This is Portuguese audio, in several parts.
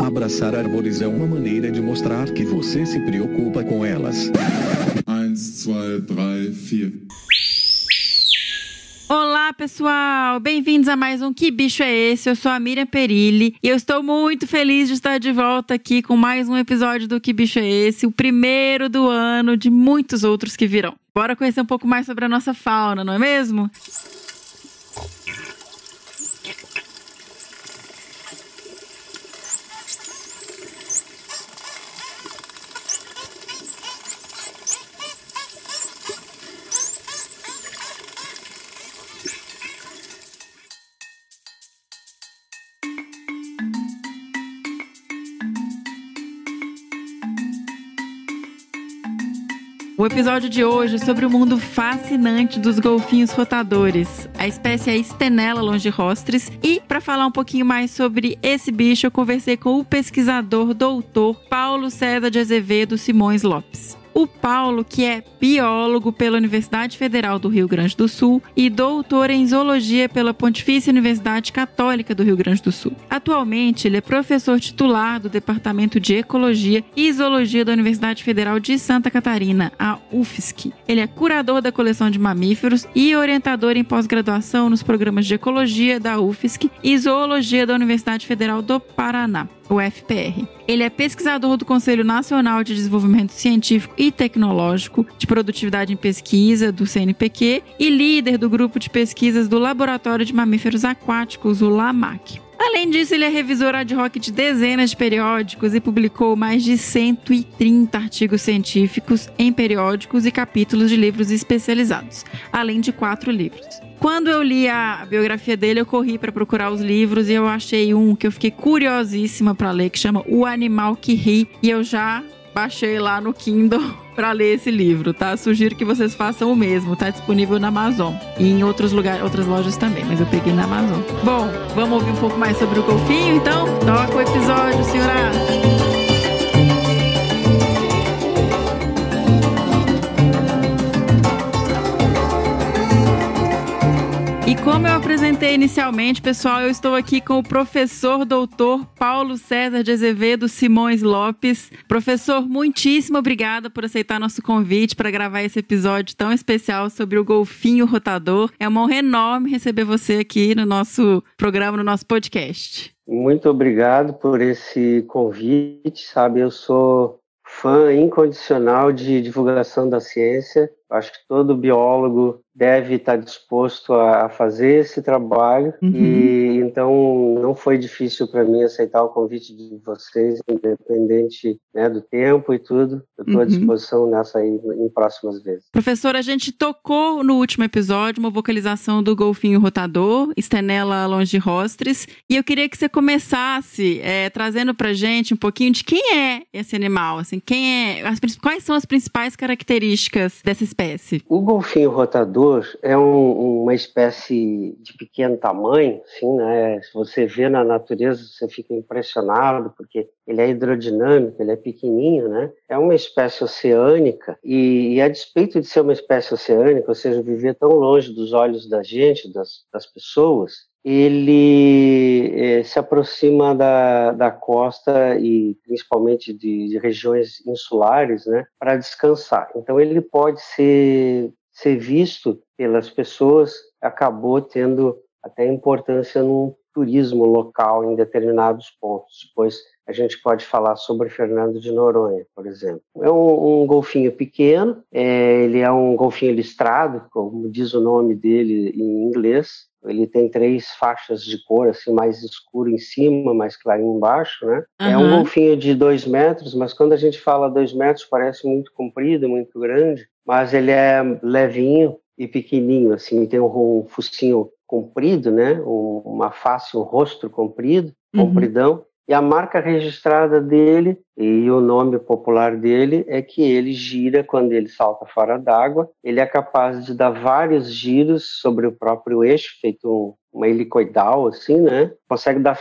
Abraçar árvores é uma maneira de mostrar que você se preocupa com elas. 1, 2, 3, 4. Olá, pessoal! Bem-vindos a mais um Que Bicho é Esse? Eu sou a Miriam Perilli e eu estou muito feliz de estar de volta aqui com mais um episódio do Que Bicho é Esse? O primeiro do ano de muitos outros que virão. Bora conhecer um pouco mais sobre a nossa fauna, não é mesmo? O episódio de hoje é sobre o mundo fascinante dos golfinhos rotadores. A espécie é Stenella longirostris e para falar um pouquinho mais sobre esse bicho, eu conversei com o pesquisador doutor Paulo César de Azevedo Simões Lopes. O Paulo, que é biólogo pela Universidade Federal do Rio Grande do Sul e doutor em zoologia pela Pontifícia Universidade Católica do Rio Grande do Sul. Atualmente, ele é professor titular do Departamento de Ecologia e Zoologia da Universidade Federal de Santa Catarina, a UFSC. Ele é curador da coleção de mamíferos e orientador em pós-graduação nos programas de Ecologia da UFSC e Zoologia da Universidade Federal do Paraná o FPR. Ele é pesquisador do Conselho Nacional de Desenvolvimento Científico e Tecnológico de Produtividade em Pesquisa, do CNPq, e líder do grupo de pesquisas do Laboratório de Mamíferos Aquáticos, o LAMAC. Além disso, ele é revisor ad hoc de dezenas de periódicos e publicou mais de 130 artigos científicos em periódicos e capítulos de livros especializados, além de quatro livros. Quando eu li a biografia dele, eu corri para procurar os livros e eu achei um que eu fiquei curiosíssima para ler, que chama O Animal que Ri, e eu já baixei lá no Kindle para ler esse livro, tá? Sugiro que vocês façam o mesmo, tá disponível na Amazon e em outros lugares, outras lojas também, mas eu peguei na Amazon. Bom, vamos ouvir um pouco mais sobre o golfinho, então? Toca o episódio, senhora. E como eu apresentei inicialmente, pessoal, eu estou aqui com o professor doutor Paulo César de Azevedo Simões Lopes. Professor, muitíssimo obrigada por aceitar nosso convite para gravar esse episódio tão especial sobre o golfinho rotador. É uma honra enorme receber você aqui no nosso programa, no nosso podcast. Muito obrigado por esse convite, sabe? Eu sou fã incondicional de divulgação da ciência. Acho que todo biólogo deve estar disposto a fazer esse trabalho uhum. e então não foi difícil para mim aceitar o convite de vocês, independente né, do tempo e tudo. Eu estou uhum. à disposição nessa aí em próximas vezes. Professor, a gente tocou no último episódio uma vocalização do golfinho rotador, Stenella longirostris, e eu queria que você começasse é, trazendo para gente um pouquinho de quem é esse animal, assim, quem é, as, quais são as principais características dessa espécie? O golfinho rotador é um, uma espécie de pequeno tamanho, assim, né? Se você vê na natureza, você fica impressionado porque ele é hidrodinâmico, ele é pequenininho, né? É uma espécie oceânica e, e a despeito de ser uma espécie oceânica, ou seja, viver tão longe dos olhos da gente, das, das pessoas, ele eh, se aproxima da, da costa e principalmente de, de regiões insulares, né, para descansar. Então ele pode ser ser visto pelas pessoas acabou tendo até importância no turismo local em determinados pontos. Depois a gente pode falar sobre Fernando de Noronha, por exemplo. É um, um golfinho pequeno, é, ele é um golfinho listrado, como diz o nome dele em inglês. Ele tem três faixas de cor, assim, mais escuro em cima, mais clarinho embaixo, né? Uhum. É um golfinho de dois metros, mas quando a gente fala dois metros parece muito comprido, muito grande mas ele é levinho e pequenininho, assim, tem um, um focinho comprido, né? Um, uma face, um rosto comprido, uhum. compridão. E a marca registrada dele e o nome popular dele é que ele gira quando ele salta fora d'água. Ele é capaz de dar vários giros sobre o próprio eixo, feito um, uma helicoidal, assim, né? Consegue dar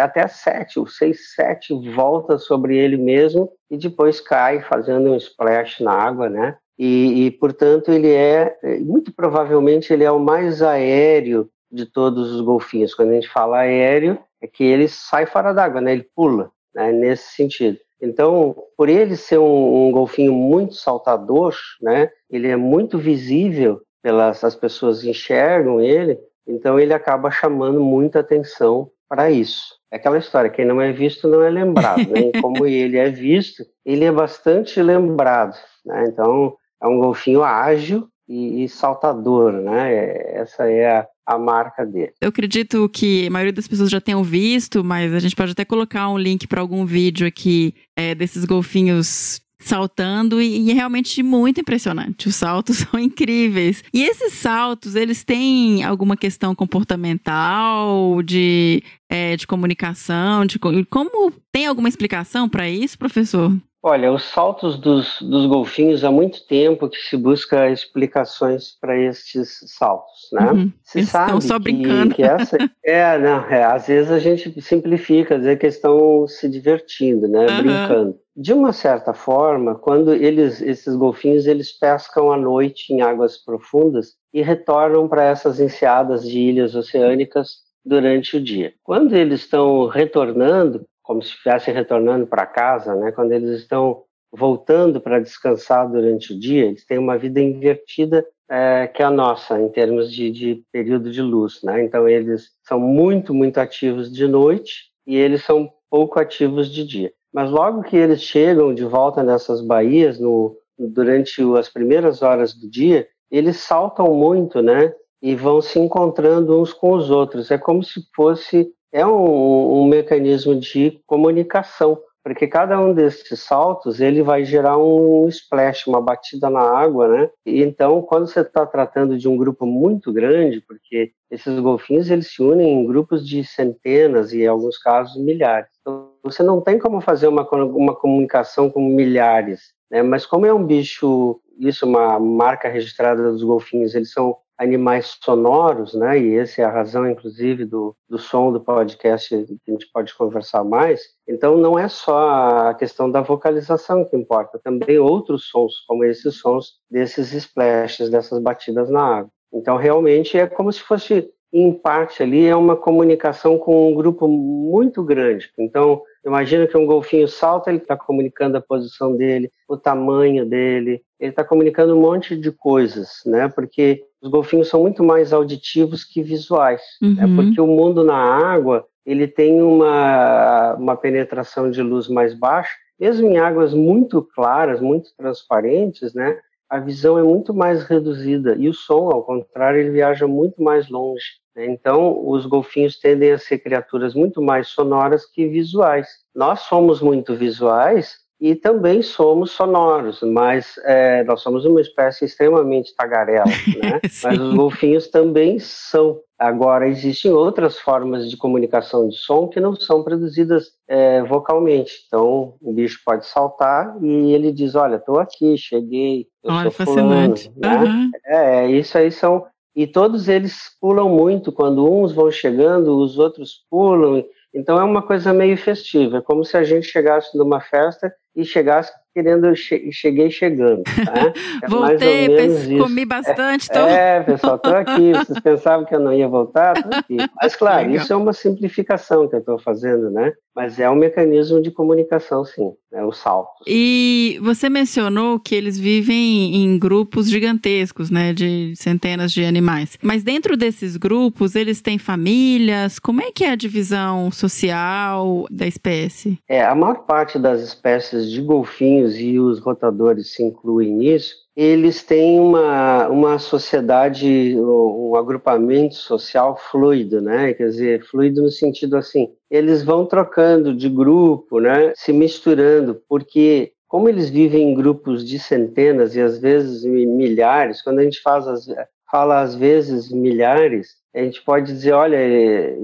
até sete ou seis, sete voltas sobre ele mesmo e depois cai fazendo um splash na água, né? E, e, portanto, ele é, muito provavelmente, ele é o mais aéreo de todos os golfinhos. Quando a gente fala aéreo, é que ele sai fora d'água, né? Ele pula. né, nesse sentido. Então, por ele ser um, um, golfinho muito saltador, né, ele é muito visível, pelas as pessoas enxergam ele, então ele acaba chamando muita atenção para isso. É aquela história, quem não é visto não é lembrado, né? E como ele é visto, ele é bastante lembrado, né? Então, é um golfinho ágil e, e saltador, né? Essa é a, a marca dele. Eu acredito que a maioria das pessoas já tenham visto, mas a gente pode até colocar um link para algum vídeo aqui é, desses golfinhos saltando e, e, é realmente muito impressionante. Os saltos são incríveis. E esses saltos, eles têm alguma questão comportamental, de, é, de comunicação, de como tem alguma explicação para isso, professor? Olha, os saltos dos, dos golfinhos há muito tempo que se busca explicações para estes saltos, né? Uhum. Se sabe estão só que, brincando. Que essa, é, não, é, às vezes a gente simplifica, dizer que estão se divertindo, né? Uhum. Brincando. De uma certa forma, quando eles, esses golfinhos, eles pescam à noite em águas profundas e retornam para essas enseadas de ilhas oceânicas durante o dia. Quando eles estão retornando, como se estivessem retornando para casa, né? Quando eles estão voltando para descansar durante o dia, eles têm uma vida invertida é, que a nossa, em termos de, de, período de luz, né? Então, eles são muito, muito ativos de noite e eles são pouco ativos de dia. Mas logo que eles chegam de volta nessas baías, no, durante as primeiras horas do dia, eles saltam muito, né? E vão se encontrando uns com os outros. É como se fosse é um, um mecanismo de comunicação, porque cada um desses saltos ele vai gerar um splash, uma batida na água, né? E então, quando você está tratando de um grupo muito grande, porque esses golfinhos eles se unem em grupos de centenas e, em alguns casos, milhares. Então, você não tem como fazer uma, uma comunicação com milhares, né? Mas como é um bicho, isso é uma marca registrada dos golfinhos, eles são animais sonoros, né? E essa é a razão, inclusive, do, do som do podcast que a gente pode conversar mais. Então, não é só a questão da vocalização que importa, também outros sons, como esses sons desses splashes, dessas batidas na água. Então, realmente é como se fosse, em parte ali, é uma comunicação com um grupo muito grande. Então, imagina que um golfinho salta, ele está comunicando a posição dele, o tamanho dele, ele está comunicando um monte de coisas, né? Porque os golfinhos são muito mais auditivos que visuais, né? uhum. né? porque o mundo na água ele tem uma, uma penetração de luz mais baixa, mesmo em águas muito claras, muito transparentes, né? A visão é muito mais reduzida e o som, ao contrário, ele viaja muito mais longe. Né? Então, os golfinhos tendem a ser criaturas muito mais sonoras que visuais. Nós somos muito visuais, e também somos sonoros, mas é, nós somos uma espécie extremamente tagarela, né? mas os golfinhos também são. Agora, existem outras formas de comunicação de som que não são produzidas é, vocalmente. Então, o bicho pode saltar e ele diz: Olha, estou aqui, cheguei, eu Olha, sou fascinante. Fulano, né? Uhum. É, isso aí são. E todos eles pulam muito. Quando uns vão chegando, os outros pulam. Então, é uma coisa meio festiva. É como se a gente chegasse numa festa e chegasse querendo, cheguei chegando. Tá? É Voltei, comi bastante. Tô... É, é, pessoal, estou aqui. Vocês pensavam que eu não ia voltar? Estou aqui. Mas, claro, Legal. isso é uma simplificação que eu estou fazendo, né? Mas é um mecanismo de comunicação, sim, né? o salto. E você mencionou que eles vivem em grupos gigantescos, né? De centenas de animais. Mas dentro desses grupos, eles têm famílias? Como é que é a divisão social da espécie? É, a maior parte das espécies de golfinhos e os rotadores se incluem nisso, eles têm uma, uma sociedade, um agrupamento social fluido, né? Quer dizer, fluido no sentido assim, eles vão trocando de grupo, né? Se misturando, porque como eles vivem em grupos de centenas e às vezes milhares, quando a gente faz as, fala às vezes milhares, a gente pode dizer, olha,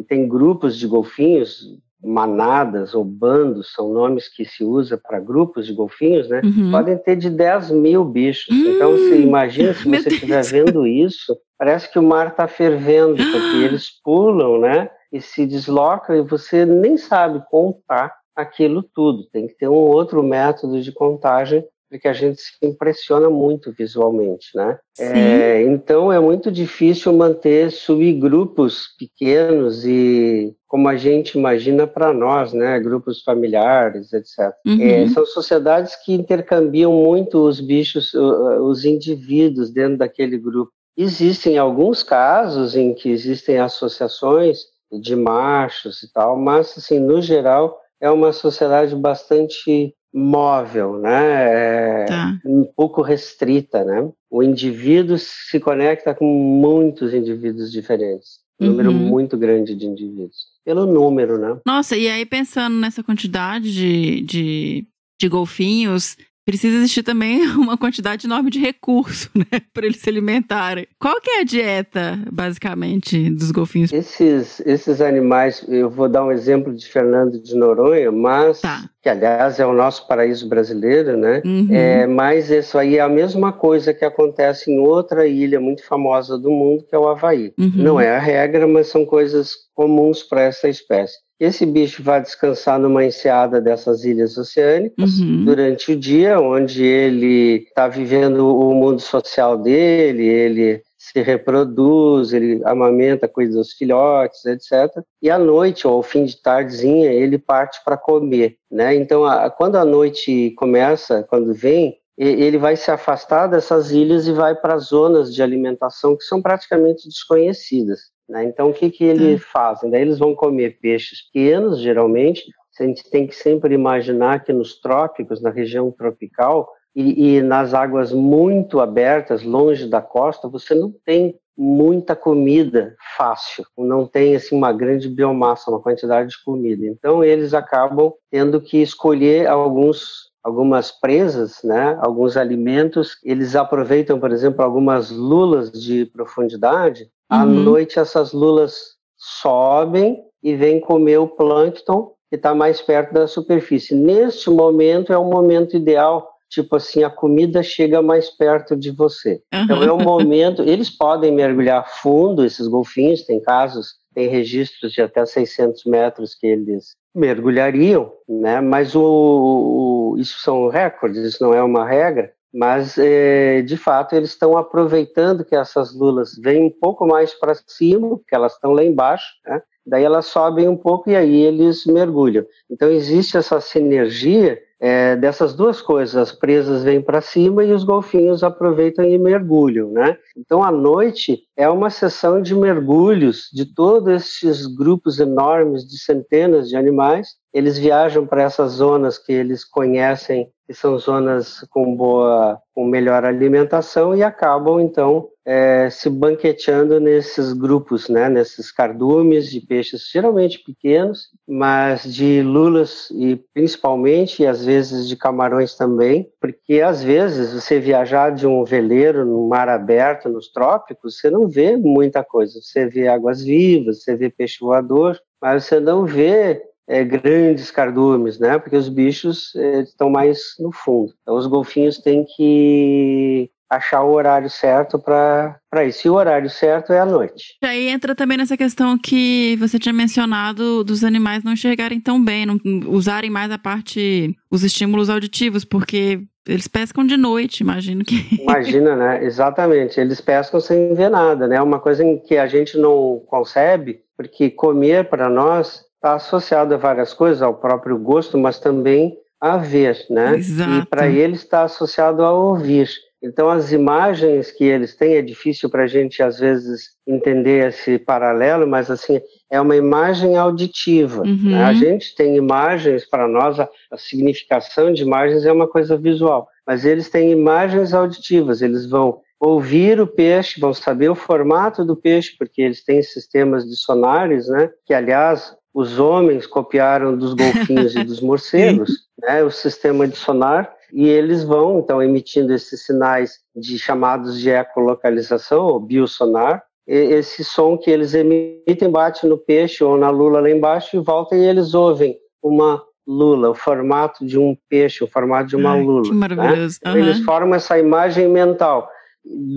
tem grupos de golfinhos, manadas ou bandos, são nomes que se usa para grupos de golfinhos, né? Uhum. Podem ter de 10 mil bichos. Uhum. Então, você hum. imagina se você estiver vendo isso, parece que o mar está fervendo, porque eles pulam, né? E se deslocam e você nem sabe contar aquilo tudo. Tem que ter um outro método de contagem porque a gente se impressiona muito visualmente, né? É, então é muito difícil manter subgrupos pequenos e como a gente imagina para nós, né? Grupos familiares, etc. Uhum. É, são sociedades que intercambiam muito os bichos, os indivíduos dentro daquele grupo. Existem alguns casos em que existem associações de machos e tal, mas assim, no geral, é uma sociedade bastante móvel, né? É tá. Um pouco restrita, né? O indivíduo se conecta com muitos indivíduos diferentes. Um uhum. número muito grande de indivíduos. Pelo número, né? Nossa, e aí pensando nessa quantidade de, de, de golfinhos, precisa existir também uma quantidade enorme de recurso, né, para eles se alimentarem. Qual que é a dieta, basicamente, dos golfinhos? Esses, esses animais, eu vou dar um exemplo de Fernando de Noronha, mas tá. que aliás é o nosso paraíso brasileiro, né? Uhum. É, mas isso aí é a mesma coisa que acontece em outra ilha muito famosa do mundo, que é o Havaí. Uhum. Não é a regra, mas são coisas comuns para essa espécie. Esse bicho vai descansar numa enseada dessas ilhas oceânicas uhum. durante o dia, onde ele está vivendo o mundo social dele, ele se reproduz, ele amamenta, cuida dos filhotes, etc. E à noite, ou ao fim de tardezinha, ele parte para comer, né? Então, a, quando a noite começa, quando vem, ele vai se afastar dessas ilhas e vai para zonas de alimentação que são praticamente desconhecidas. Né? Então, o que, que eles hum. fazem? Daí eles vão comer peixes pequenos, geralmente. A gente tem que sempre imaginar que nos trópicos, na região tropical, e, e nas águas muito abertas, longe da costa, você não tem muita comida fácil, não tem assim uma grande biomassa, uma quantidade de comida. Então eles acabam tendo que escolher alguns algumas presas, né, alguns alimentos. Eles aproveitam, por exemplo, algumas lulas de profundidade à uhum. noite, essas lulas sobem e vêm comer o plâncton que está mais perto da superfície. Neste momento é o momento ideal, tipo assim, a comida chega mais perto de você. Uhum. Então é o momento. Eles podem mergulhar fundo, esses golfinhos, tem casos, tem registros de até 600 metros que eles mergulhariam, né? Mas o, o isso são recordes, isso não é uma regra mas é, de fato eles estão aproveitando que essas lulas vêm um pouco mais para cima, porque elas estão lá embaixo, né? daí elas sobem um pouco e aí eles mergulham. Então existe essa sinergia é, dessas duas coisas, as presas vêm para cima e os golfinhos aproveitam e mergulham, né? Então à noite é uma sessão de mergulhos de todos esses grupos enormes de centenas de animais. Eles viajam para essas zonas que eles conhecem que são zonas com boa, com melhor alimentação e acabam então é, se banqueteando nesses grupos, né, nesses cardumes de peixes geralmente pequenos, mas de lulas e principalmente e às vezes de camarões também, porque às vezes você viajar de um veleiro no mar aberto nos trópicos, você não vê muita coisa, você vê águas vivas, você vê peixe voador, mas você não vê é, grandes cardumes, né? Porque os bichos é, estão mais no fundo. Então, os golfinhos têm que achar o horário certo para isso. E o horário certo é à noite. E aí entra também nessa questão que você tinha mencionado dos animais não enxergarem tão bem, não usarem mais a parte, os estímulos auditivos, porque eles pescam de noite, imagino que. Imagina, né? Exatamente. Eles pescam sem ver nada, né? Uma coisa em que a gente não concebe, porque comer para nós está associado a várias coisas, ao próprio gosto, mas também a ver, né? Exato. E para eles está associado a ouvir. Então, as imagens que eles têm, é difícil para a gente, às vezes, entender esse paralelo, mas, assim, é uma imagem auditiva. Uhum. Né? A gente tem imagens, para nós, a, a significação de imagens é uma coisa visual, mas eles têm imagens auditivas, eles vão ouvir o peixe, vão saber o formato do peixe, porque eles têm sistemas de sonares, né? Que, aliás, os homens copiaram dos golfinhos e dos morcegos, né, o sistema de sonar, e eles vão, então, emitindo esses sinais de chamados de ecolocalização, ou biosonar, esse som que eles emitem bate no peixe ou na lula lá embaixo e volta e eles ouvem uma lula, o formato de um peixe, o formato de uma Ai, lula. Que né? maravilhoso. Né? Uhum. Eles formam essa imagem mental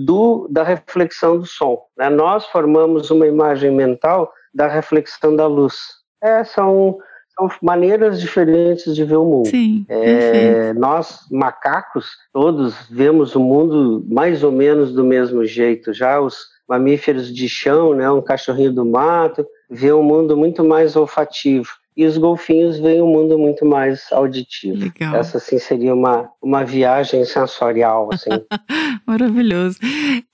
do, da reflexão do som. Né? Nós formamos uma imagem mental da reflexão da luz. É, são, são maneiras diferentes de ver o mundo. Sim, é, nós, macacos, todos vemos o mundo mais ou menos do mesmo jeito. Já os mamíferos de chão, né, um cachorrinho do mato, vê um mundo muito mais olfativo e os golfinhos veem um mundo muito mais auditivo. Legal. Essa sim seria uma, uma viagem sensorial, assim. Maravilhoso.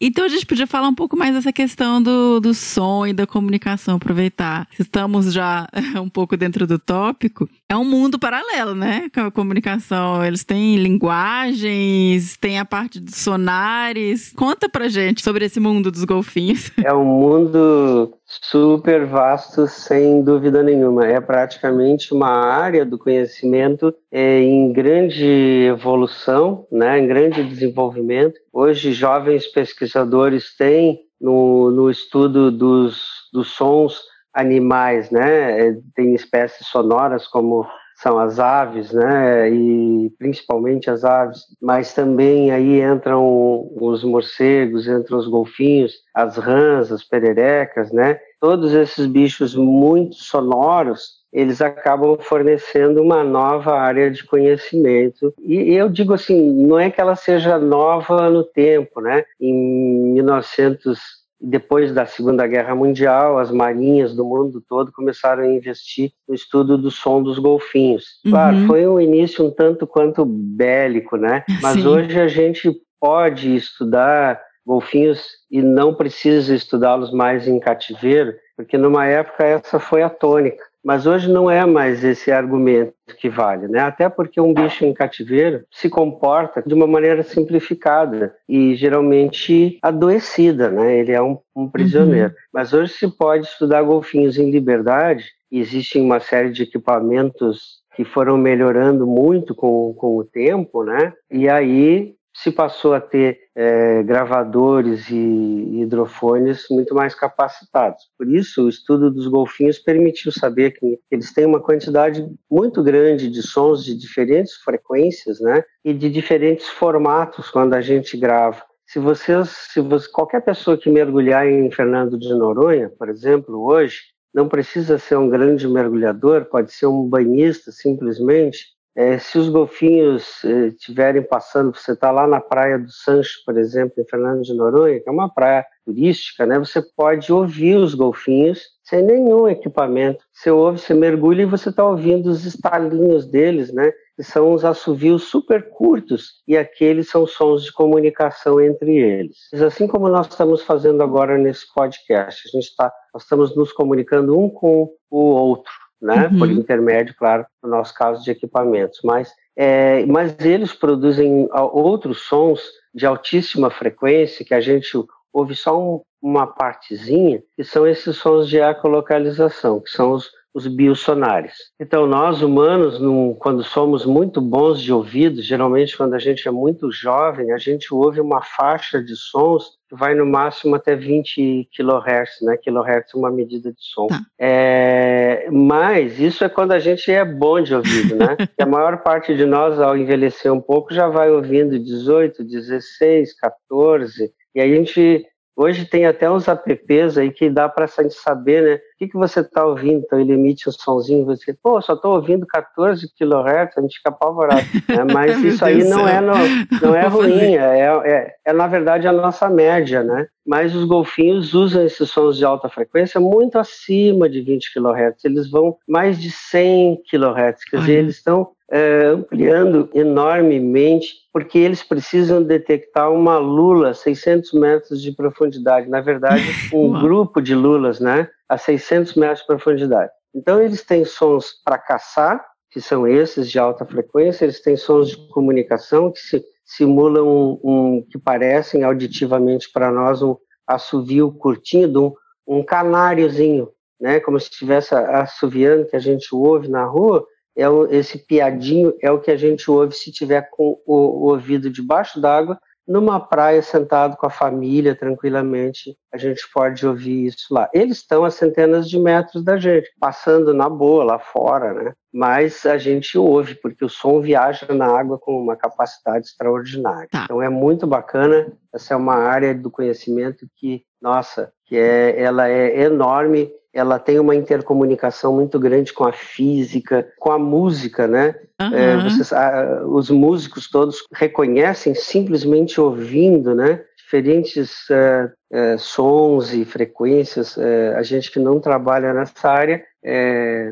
Então a gente podia falar um pouco mais dessa questão do, do som e da comunicação, aproveitar. Estamos já um pouco dentro do tópico. É um mundo paralelo, né? Com a comunicação. Eles têm linguagens, tem a parte dos sonares. Conta pra gente sobre esse mundo dos golfinhos. É um mundo super vasto, sem dúvida nenhuma. É praticamente uma área do conhecimento é, em grande evolução, né, em grande desenvolvimento. Hoje, jovens pesquisadores têm no, no estudo dos, dos sons animais, né, é, tem espécies sonoras como são as aves, né, e principalmente as aves, mas também aí entram os morcegos, entram os golfinhos, as rãs, as pererecas, né, todos esses bichos muito sonoros, eles acabam fornecendo uma nova área de conhecimento. E eu digo assim, não é que ela seja nova no tempo, né? Em 1900 depois da Segunda Guerra Mundial, as marinhas do mundo todo começaram a investir no estudo do som dos golfinhos. Uhum. Claro, foi um início um tanto quanto bélico, né? Mas Sim. hoje a gente pode estudar golfinhos e não precisa estudá-los mais em cativeiro, porque numa época essa foi a tônica. Mas hoje não é mais esse argumento que vale, né? Até porque um bicho em cativeiro se comporta de uma maneira simplificada e geralmente adoecida, né? Ele é um, um prisioneiro. Uhum. Mas hoje se pode estudar golfinhos em liberdade. Existem uma série de equipamentos que foram melhorando muito com, com o tempo, né? E aí se passou a ter é, gravadores e hidrofones muito mais capacitados. Por isso, o estudo dos golfinhos permitiu saber que eles têm uma quantidade muito grande de sons de diferentes frequências, né, e de diferentes formatos quando a gente grava. Se vocês, se você, qualquer pessoa que mergulhar em Fernando de Noronha, por exemplo, hoje, não precisa ser um grande mergulhador, pode ser um banhista simplesmente, é, se os golfinhos estiverem eh, passando, você está lá na praia do Sancho, por exemplo, em Fernando de Noronha, que é uma praia turística, né? Você pode ouvir os golfinhos sem nenhum equipamento. Você ouve, você mergulha e você está ouvindo os estalinhos deles, né? Que são os assovios super curtos e aqueles são sons de comunicação entre eles. Assim como nós estamos fazendo agora nesse podcast, a gente está, nós estamos nos comunicando um com o outro né? Uhum. Por intermédio, claro, no nosso caso de equipamentos. Mas, é, mas eles produzem outros sons de altíssima frequência que a gente ouve só um, uma partezinha, que são esses sons de ecolocalização, que são os, os biosonares. Então, nós humanos, num, quando somos muito bons de ouvido, geralmente quando a gente é muito jovem, a gente ouve uma faixa de sons que vai no máximo até 20 kHz, né? Kilohertz é uma medida de som. Tá. É, mas isso é quando a gente é bom de ouvido, né? a maior parte de nós, ao envelhecer um pouco, já vai ouvindo 18, 16, 14, e aí a gente Hoje tem até uns apps aí que dá para saber, né? O que, que você está ouvindo? Então ele emite um sonzinho, você, pô, só estou ouvindo 14 kHz, a gente fica apavorado. Né? Mas isso aí não é, no, não é ruim, é, é, é, na verdade a nossa média, né? Mas os golfinhos usam esses sons de alta frequência muito acima de 20 kHz, eles vão mais de 100 kHz, quer dizer, eles estão ampliando enormemente, porque eles precisam detectar uma lula a 600 metros de profundidade. Na verdade, um grupo de lulas, né, a 600 metros de profundidade. Então, eles têm sons para caçar, que são esses de alta frequência, eles têm sons de comunicação que se, simulam um, um, que parecem auditivamente para nós um assovio curtinho de um, um canáriozinho, né, como se estivesse assoviando que a gente ouve na rua, é o, esse piadinho é o que a gente ouve se tiver com o, o ouvido debaixo d'água, numa praia sentado com a família tranquilamente, a gente pode ouvir isso lá. Eles estão a centenas de metros da gente, passando na boa lá fora, né? Mas a gente ouve porque o som viaja na água com uma capacidade extraordinária. Tá. Então é muito bacana. Essa é uma área do conhecimento que, nossa, que é, ela é enorme ela tem uma intercomunicação muito grande com a física, com a música, né? Aham. É, vocês- ah, os músicos todos reconhecem simplesmente ouvindo, né? Diferentes eh, eh, sons e frequências. eh, a gente que não trabalha nessa área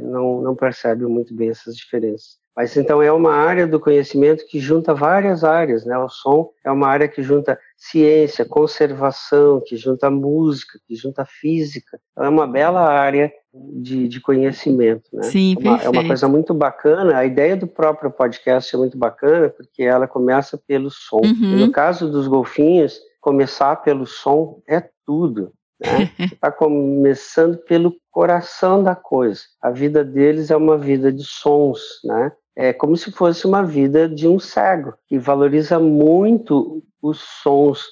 não, não percebe muito bem essas diferenças. Mas então é uma área do conhecimento que junta várias áreas, né? O som é uma área que junta ciência, conservação, que junta música, que junta física. Então, é uma bela área de, de conhecimento, né? Sim, É uma, é uma coisa muito bacana. A ideia do próprio podcast é muito bacana porque ela começa pelo som. Uhum. No caso dos golfinhos, começar pelo som é tudo. Né? Está começando pelo coração da coisa. A vida deles é uma vida de sons, né? É como se fosse uma vida de um cego que valoriza muito os sons,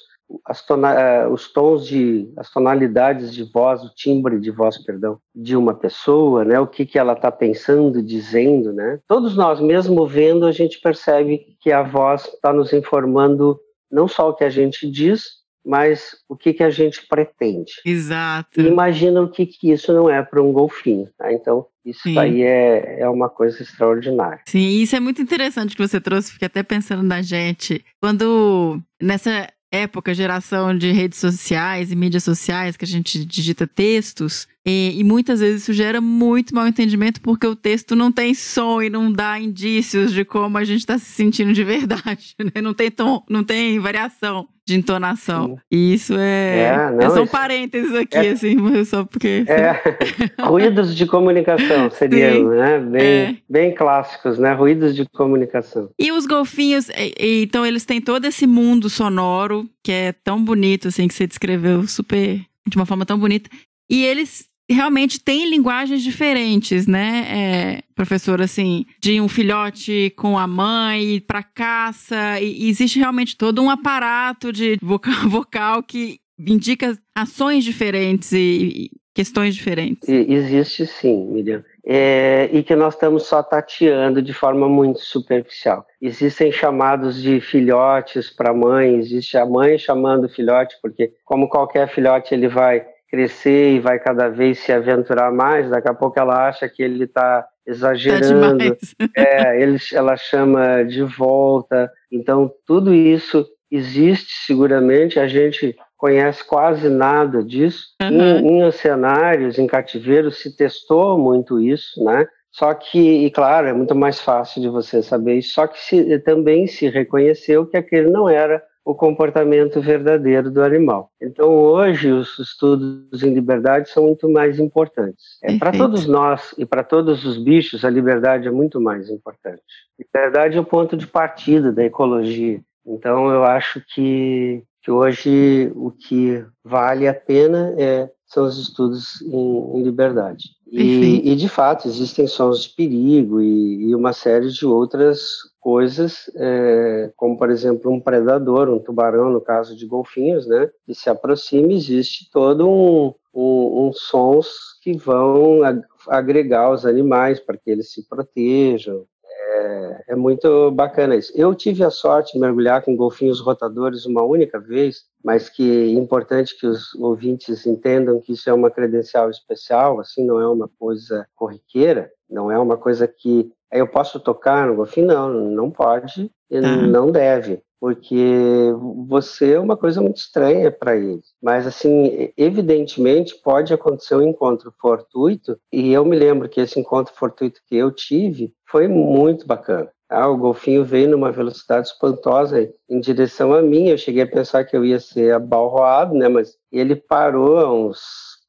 eh, os tons de, as tonalidades de voz, o timbre de voz, perdão, de uma pessoa, né? O que que ela está pensando, dizendo, né? Todos nós, mesmo vendo, a gente percebe que a voz está nos informando não só o que a gente diz, mas o que que a gente pretende. Exato. E imagina o que, que isso não é para um golfinho. Tá? Então, isso Sim. aí é, é uma coisa extraordinária. Sim, isso é muito interessante que você trouxe, fiquei até pensando na gente. Quando, nessa época, geração de redes sociais e mídias sociais, que a gente digita textos, e, e muitas vezes isso gera muito mal entendimento, porque o texto não tem som e não dá indícios de como a gente está se sentindo de verdade, né? Não tem tom, não tem variação de entonação. Sim. E isso é. É, não, é isso- parênteses aqui, é- assim, mas só porque. É, ruídos de comunicação seriam, né? Bem, É. bem clássicos, né? Ruídos de comunicação. E os golfinhos, então eles têm todo esse mundo sonoro que é tão bonito, assim, que você descreveu super, de uma forma tão bonita. E eles realmente têm linguagens diferentes, né, é, professor, assim, de um filhote com a mãe para caça, e, e existe realmente todo um aparato de vocal, vocal que indica ações diferentes e, e questões diferentes. Existe sim, Miriam. É, e que nós estamos só tateando de forma muito superficial. Existem chamados de filhotes para mãe, existe a mãe chamando o filhote, porque como qualquer filhote ele vai crescer e vai cada vez se aventurar mais, daqui a pouco ela acha que ele está Tá exagerando, demais. é, ele, ela chama de volta. Então, tudo isso existe seguramente, a gente conhece quase nada disso. Aham. Em, em oceanários, em cativeiros, se testou muito isso, né? Só que, e claro, é muito mais fácil de você saber isso, só que se, também se reconheceu que aquele não era o comportamento verdadeiro do animal. Então, hoje, os estudos em liberdade são muito mais importantes. É, para todos nós e para todos os bichos, a liberdade é muito mais importante. Liberdade é o ponto de partida da ecologia. Então, eu acho que, que hoje o que vale a pena é, são os estudos em, em liberdade. E, e, de fato, existem sons de perigo e, e uma série de outras coisas, é, como, por exemplo, um predador, um tubarão, no caso de golfinhos, né, que se aproxima, existe todo um, um, um sons que vão ag- agregar os animais para que eles se protejam. É, é muito bacana isso. Eu tive a sorte de mergulhar com golfinhos rotadores uma única vez, mas que é importante que os ouvintes entendam que isso é uma credencial especial, assim, não é uma coisa corriqueira, não é uma coisa que aí eu posso tocar no golfinho, não, não pode e não deve, porque você é uma coisa muito estranha para ele. Mas, assim, evidentemente pode acontecer um encontro fortuito, e eu me lembro que esse encontro fortuito que eu tive foi muito bacana. Ah, o golfinho veio numa velocidade espantosa em direção a mim. Eu cheguei a pensar que eu ia ser abalroado, né? Mas ele parou a uns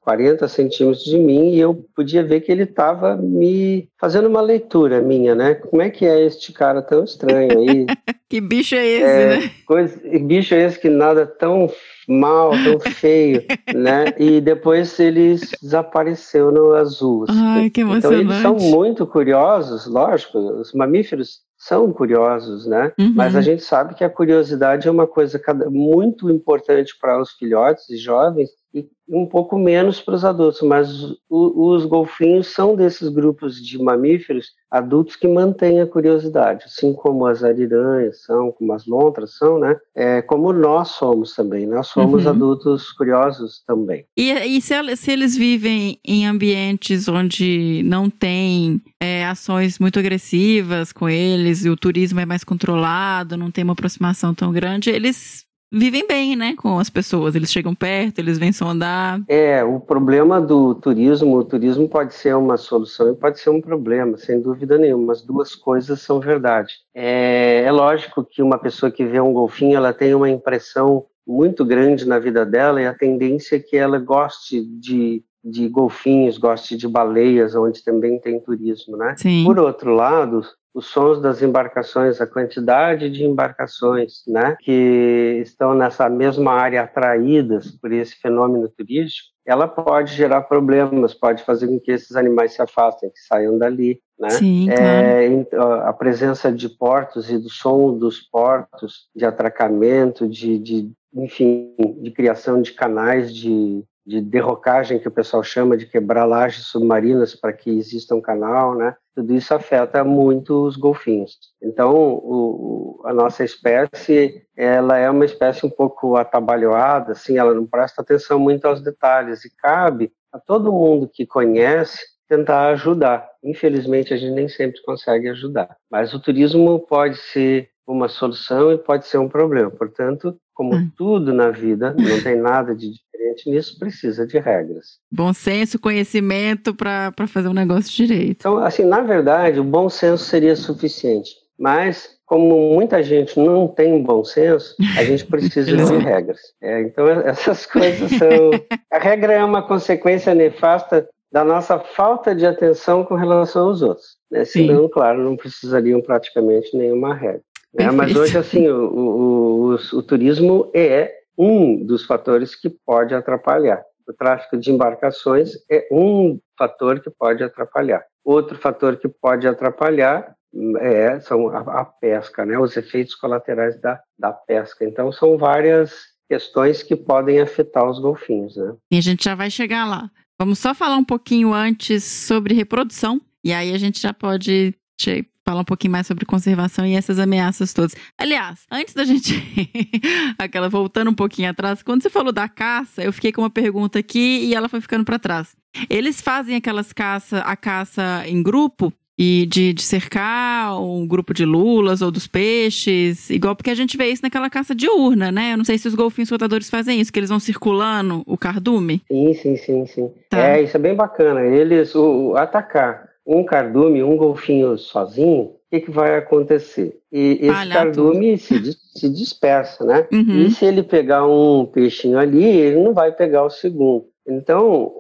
40 centímetros de mim e eu podia ver que ele estava me fazendo uma leitura minha, né? Como é que é este cara tão estranho aí? Que bicho é esse, É, né? Coisa, bicho é esse que nada tão mal, tão feio, né? E depois ele desapareceu no azul. assim. Ai, que Então eles são emocionante. muito curiosos, lógico, os mamíferos são curiosos, né? Uhum. Mas a gente sabe que a curiosidade é uma coisa muito importante para os filhotes e jovens e um pouco menos para os adultos. Mas o- os golfinhos são desses grupos de mamíferos adultos que mantêm a curiosidade, assim como as ariranhas são, como as lontras são, né? É, como nós somos também. Nós somos uhum. adultos curiosos também. E, e se, se, eles vivem em ambientes onde não tem é, ações muito agressivas com eles e o turismo é mais controlado, não tem uma aproximação tão grande, eles vivem bem, né, com as pessoas. Eles chegam perto, eles vêm sondar. É, o problema do turismo, o turismo pode ser uma solução e pode ser um problema, sem dúvida nenhuma. As duas coisas são verdade. É, é lógico que uma pessoa que vê um golfinho, ela tem uma impressão muito grande na vida dela e a tendência é que ela goste de de golfinhos, goste de baleias, onde também tem turismo, né? Sim. Por outro lado, os sons das embarcações, a quantidade de embarcações né, que estão nessa mesma área atraídas por esse fenômeno turístico, ela pode gerar problemas, pode fazer com que esses animais se afastem, que saiam dali. Né? Sim, é, claro. A presença de portos e do som dos portos, de atracamento, de, de enfim, de criação de canais de, de derrocagem que o pessoal chama de quebrar lajes submarinas para que exista um canal, né? Tudo isso afeta muito os golfinhos. Então, o, a nossa espécie, ela é uma espécie um pouco atabalhoada, assim, ela não presta atenção muito aos detalhes e cabe a todo mundo que conhece tentar ajudar. Infelizmente, a gente nem sempre consegue ajudar. Mas o turismo pode ser uma solução e pode ser um problema. Portanto, como hum. tudo na vida, não tem nada de diferente nisso, precisa de regras. Bom senso, conhecimento para fazer um negócio direito. Então, assim, na verdade, o bom senso seria suficiente. Mas, como muita gente não tem bom senso, a gente precisa de regras. É, então, essas coisas são. A regra é uma consequência nefasta da nossa falta de atenção com relação aos outros. Né? Senão, claro, não precisariam praticamente nenhuma regra. É, mas hoje, assim, o, o, o, o, turismo é um dos fatores que pode atrapalhar. O tráfico de embarcações é um fator que pode atrapalhar. Outro fator que pode atrapalhar é, são a, a pesca, né? os efeitos colaterais da, da pesca. Então, são várias questões que podem afetar os golfinhos. Né? E a gente já vai chegar lá. Vamos só falar um pouquinho antes sobre reprodução, e aí a gente já pode falar um pouquinho mais sobre conservação e essas ameaças todas. Aliás, antes da gente. aquela voltando um pouquinho atrás, quando você falou da caça, eu fiquei com uma pergunta aqui e ela foi ficando para trás. Eles fazem aquelas caça, a caça em grupo e de, de, cercar um grupo de lulas ou dos peixes, igual porque a gente vê isso naquela caça diurna, né? Eu não sei se os golfinhos flotadores fazem isso, que eles vão circulando o cardume. Sim, sim, sim, sim. Tá. É, isso é bem bacana. Eles, o, o atacar um cardume, um golfinho sozinho, o que, que vai acontecer? E esse cardume se, se, dispersa, né? Uhum. E se ele pegar um peixinho ali, ele não vai pegar o segundo. Então,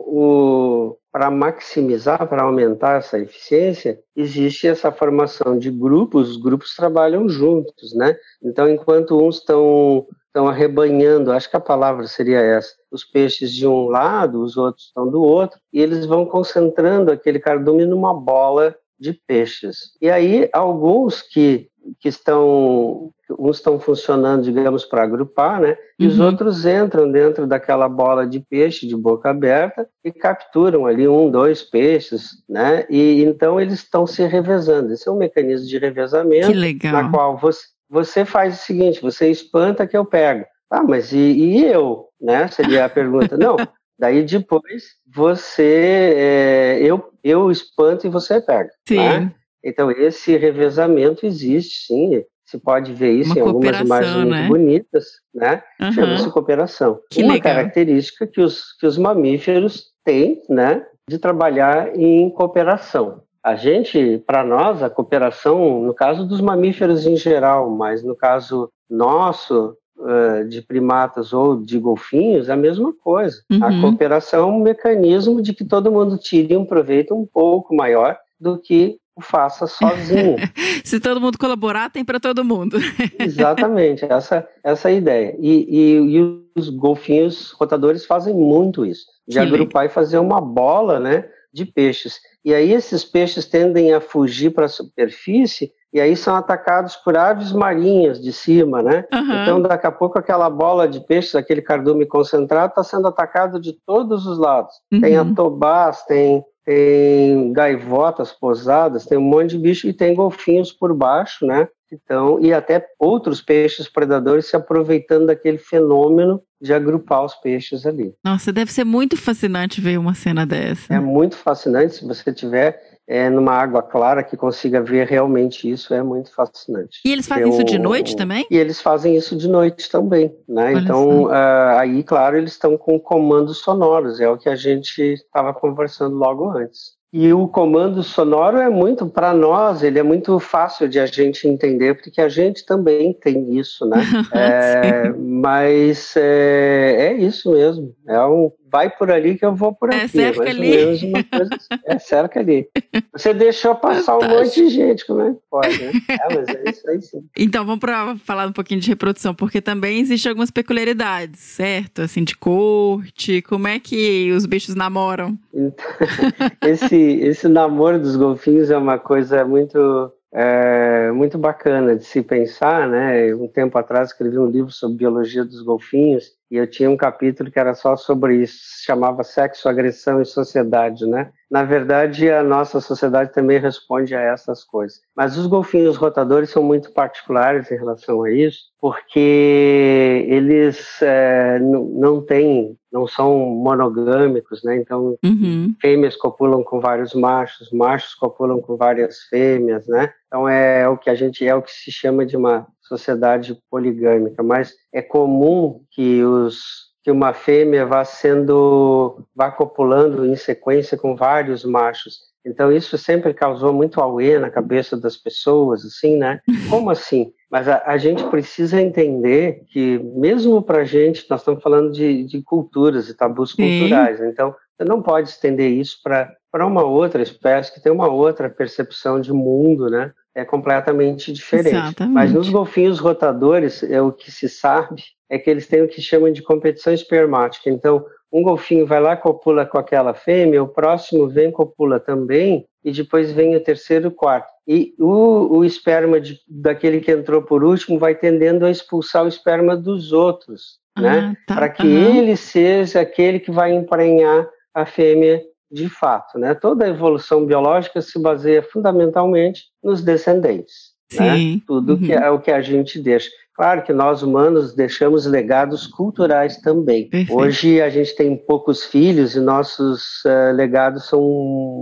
para maximizar, para aumentar essa eficiência, existe essa formação de grupos, os grupos trabalham juntos, né? Então, enquanto uns estão estão arrebanhando, acho que a palavra seria essa, os peixes de um lado, os outros estão do outro, e eles vão concentrando aquele cardume numa bola de peixes. E aí, alguns que, que estão, uns estão funcionando, digamos, para agrupar, né? E uhum. os outros entram dentro daquela bola de peixe de boca aberta e capturam ali um, dois peixes, né? E então eles estão se revezando. Esse é um mecanismo de revezamento na qual você você faz o seguinte, você espanta que eu pego. Ah, mas e, e eu? Né? Seria a pergunta. Não, daí depois você, é, eu, eu espanto e você pega. Sim. Né? Então esse revezamento existe, sim. Se pode ver isso Uma em algumas imagens né? muito bonitas, né? Uhum. Chama-se cooperação. Que Uma legal. característica que os, que os mamíferos têm, né? De trabalhar em cooperação. A gente, para nós, a cooperação, no caso dos mamíferos em geral, mas no caso nosso, eh, de primatas ou de golfinhos, é a mesma coisa. Uhum. A cooperação é um mecanismo de que todo mundo tire um proveito um pouco maior do que o faça sozinho. Se todo mundo colaborar, tem para todo mundo. Exatamente, essa, essa é a ideia. E, e, e, os golfinhos rotadores fazem muito isso, de agrupar e fazer uma bola né, de peixes. E aí esses peixes tendem a fugir para a superfície e aí são atacados por aves marinhas de cima, né? Uhum. Então, daqui a pouco, aquela bola de peixes, aquele cardume concentrado, está sendo atacado de todos os lados. Uhum. Tem atobás, tem, tem gaivotas posadas, tem um monte de bicho e tem golfinhos por baixo, né? Então, e até outros peixes predadores se aproveitando daquele fenômeno de agrupar os peixes ali. Nossa, deve ser muito fascinante ver uma cena dessa. É muito fascinante se você tiver é, numa água clara que consiga ver realmente isso, é muito fascinante. E eles fazem Tem isso de noite também? E eles fazem isso de noite também, né? Olha então, ah, aí, claro, eles estão com comandos sonoros, é o que a gente estava conversando logo antes. E o comando sonoro é muito, para nós, ele é muito fácil de a gente entender, porque a gente também tem isso, né? É, mas é, é isso mesmo. É um vai por ali que eu vou por É, aqui. cerca ali. menos uma coisa assim. É cerca ali. Você deixou passar um Fantástico. monte de gente, como é que pode, né? É, mas é isso aí sim. Então, vamos para falar um pouquinho de reprodução, porque também existem algumas peculiaridades, certo? Assim, de corte, como é que os bichos namoram? Então, esse, esse namoro dos golfinhos é uma coisa muito, é, muito bacana de se pensar, né? Um tempo atrás escrevi um livro sobre biologia dos golfinhos e eu tinha um capítulo que era só sobre isso, se chamava Sexo, Agressão e Sociedade, né? Na verdade, a nossa sociedade também responde a essas coisas. Mas os golfinhos rotadores são muito particulares em relação a isso, porque eles é, não têm, não são monogâmicos, né? Então, Uhum. fêmeas copulam com vários machos, machos copulam com várias fêmeas, né? Então é o que a gente é o que se chama de uma sociedade poligâmica, mas é comum que os que uma fêmea vá sendo vá copulando em sequência com vários machos. Então isso sempre causou muito auê na cabeça das pessoas, assim, né? Como assim? Mas a, a gente precisa entender que mesmo para gente nós estamos falando de, de culturas e tabus Sim. culturais. Então você não pode estender isso para uma outra espécie que tem uma outra percepção de mundo, né? É completamente diferente. Exatamente. Mas nos golfinhos rotadores, é o que se sabe é que eles têm o que chamam de competição espermática. Então, um golfinho vai lá copula com aquela fêmea, o próximo vem copula também, e depois vem o terceiro e o quarto. E o, o esperma de, daquele que entrou por último vai tendendo a expulsar o esperma dos outros, né? Ah, tá. Para que ele seja aquele que vai emprenhar a fêmea de fato, né? Toda a evolução biológica se baseia fundamentalmente nos descendentes, né? Sim. Tudo Uhum. que é o que a gente deixa. Claro que nós humanos deixamos legados culturais também. Perfeito. Hoje a gente tem poucos filhos e nossos eh, legados são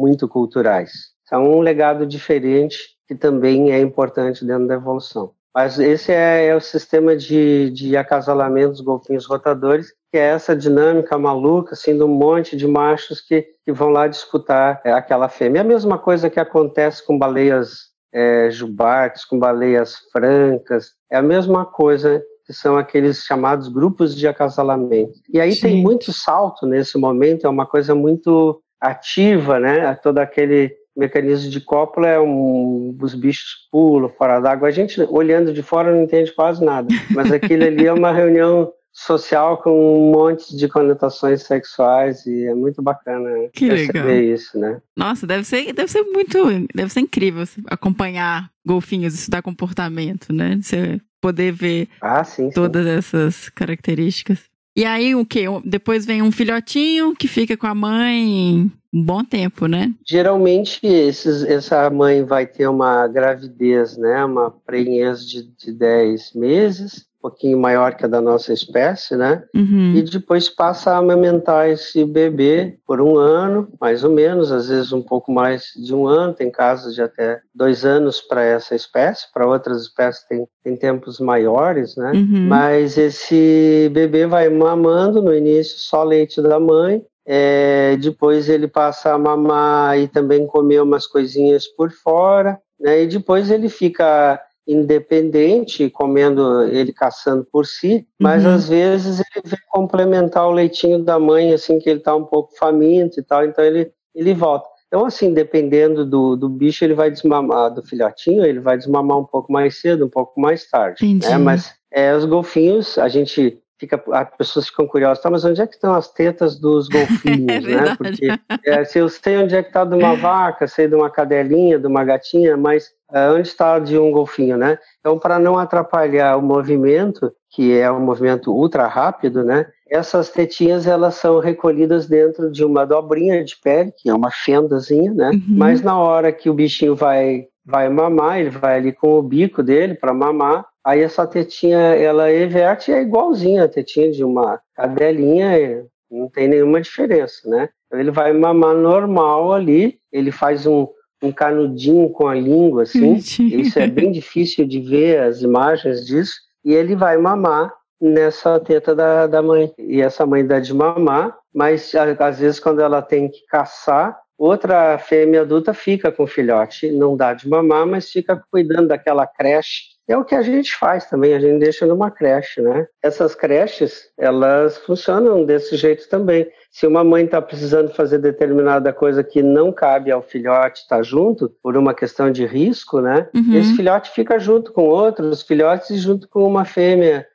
muito culturais. São um legado diferente que também é importante dentro da evolução. Mas esse é, é o sistema de, de acasalamento dos golfinhos rotadores, que é essa dinâmica maluca, assim, de um monte de machos que, que vão lá disputar é, aquela fêmea. É a mesma coisa que acontece com baleias é, jubartes, com baleias francas, é a mesma coisa que são aqueles chamados grupos de acasalamento. E aí tem Gente. muito salto nesse momento, é uma coisa muito ativa, né? Todo aquele mecanismo de cópula é um, os bichos pulam fora d'água. A gente olhando de fora não entende quase nada, mas aquilo ali é uma reunião social com um monte de conotações sexuais e é muito bacana Que perceber legal. isso, né? Nossa, deve ser, deve ser muito, deve ser incrível acompanhar golfinhos, estudar comportamento, né? Você poder ver Ah, sim, sim. todas essas características. E aí o quê? Depois vem um filhotinho que fica com a mãe um bom tempo, né? Geralmente esses, essa mãe vai ter uma gravidez, né, uma prenhez de, de 10 meses, pouquinho maior que a da nossa espécie, né? Uhum. E depois passa a amamentar esse bebê por um ano, mais ou menos, às vezes um pouco mais de um ano, tem casos de até dois anos para essa espécie, para outras espécies tem, tem tempos maiores, né? Uhum. Mas esse bebê vai mamando no início só leite da mãe, é, depois ele passa a mamar e também comer umas coisinhas por fora, né? E depois ele fica independente, comendo ele caçando por si, mas Uhum. às vezes ele vem complementar o leitinho da mãe assim que ele está um pouco faminto e tal, então ele ele volta. Então, assim, dependendo do, do bicho, ele vai desmamar, do filhotinho, ele vai desmamar um pouco mais cedo, um pouco mais tarde. Entendi. Né? Mas é, os golfinhos, a gente fica, as pessoas ficam curiosas, tá, mas onde é que estão as tetas dos golfinhos, É né? Porque é, se eu sei onde é que está de uma vaca, sei de uma cadelinha, de uma gatinha, mas é, onde está de um golfinho, né? Então, para não atrapalhar o movimento, que é um movimento ultra rápido, né? Essas tetinhas elas são recolhidas dentro de uma dobrinha de pele, que é uma fendazinha, né? Uhum. Mas na hora que o bichinho vai vai mamar, ele vai ali com o bico dele para mamar, aí essa tetinha ela everte e é igualzinha a tetinha de uma cadelinha, não tem nenhuma diferença, né? Então, ele vai mamar normal ali, ele faz um, um canudinho com a língua, assim, Mentira. isso é bem difícil de ver as imagens disso, e ele vai mamar nessa teta da, da mãe. E essa mãe dá de mamar, mas às vezes quando ela tem que caçar, outra fêmea adulta fica com o filhote, não dá de mamar, mas fica cuidando daquela creche. É o que a gente faz também, a gente deixa numa creche, né? Essas creches, elas funcionam desse jeito também. Se uma mãe está precisando fazer determinada coisa que não cabe ao filhote estar tá junto, por uma questão de risco, né? Uhum. Esse filhote fica junto com outros filhotes e junto com uma fêmea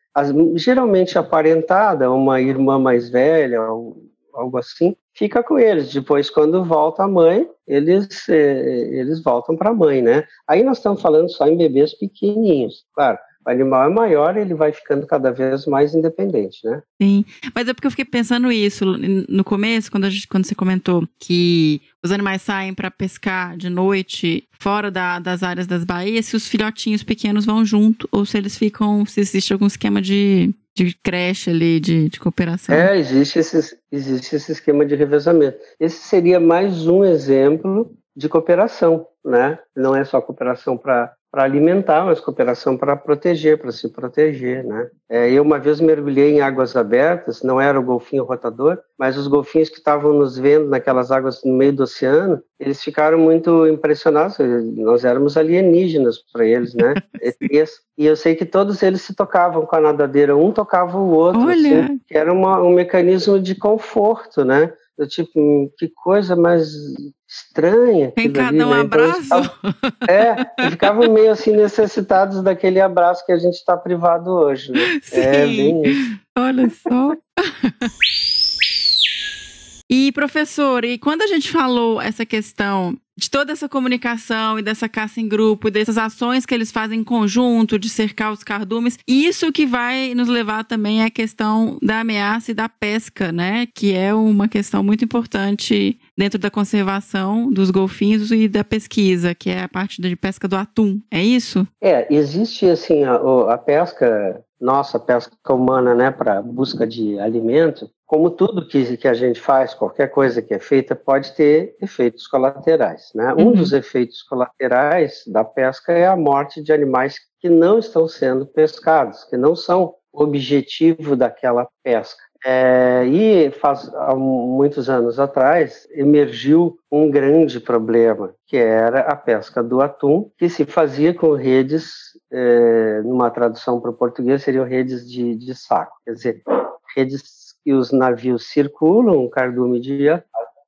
geralmente aparentada, uma irmã mais velha, algo assim, fica com eles. Depois, quando volta a mãe, eles, eh, eles voltam para a mãe, né? Aí nós estamos falando só em bebês pequenininhos. Claro, o animal é maior, ele vai ficando cada vez mais independente, né? Sim, mas é porque eu fiquei pensando isso no começo, quando, a gente, quando você comentou que os animais saem para pescar de noite fora da, das áreas das baías, se os filhotinhos pequenos vão junto ou se eles ficam, se existe algum esquema de, de creche ali, de, de cooperação. É, existe esse, existe esse esquema de revezamento. Esse seria mais um exemplo de cooperação, né? Não é só cooperação para para alimentar, mas cooperação para proteger, para se proteger, né? É, eu uma vez mergulhei em águas abertas, não era o golfinho rotador, mas os golfinhos que estavam nos vendo naquelas águas no meio do oceano, eles ficaram muito impressionados. Nós éramos alienígenas para eles, né? e eu sei que todos eles se tocavam com a nadadeira, um tocava o outro, Olha. Assim, que era uma, um mecanismo de conforto, né? Eu, tipo, que coisa mais estranha. Tem cada um né? então, abraço? é, ficavam meio assim necessitados daquele abraço que a gente está privado hoje. Né? Sim. É bem isso. Olha só. E, professor, e quando a gente falou essa questão de toda essa comunicação e dessa caça em grupo, dessas ações que eles fazem em conjunto, de cercar os cardumes. Isso que vai nos levar também à questão da ameaça e da pesca, né? Que é uma questão muito importante dentro da conservação dos golfinhos e da pesquisa, que é a parte de pesca do atum. É isso? É, existe assim a, a pesca nossa pesca humana, né, para busca de alimento, como tudo que, que a gente faz, qualquer coisa que é feita, pode ter efeitos colaterais. Né? Uhum. Um dos efeitos colaterais da pesca é a morte de animais que não estão sendo pescados, que não são objetivo daquela pesca. É, e faz há muitos anos atrás emergiu um grande problema, que era a pesca do atum, que se fazia com redes, é, numa tradução para o português, seriam redes de, de saco, quer dizer, redes e os navios circulam, um cardume de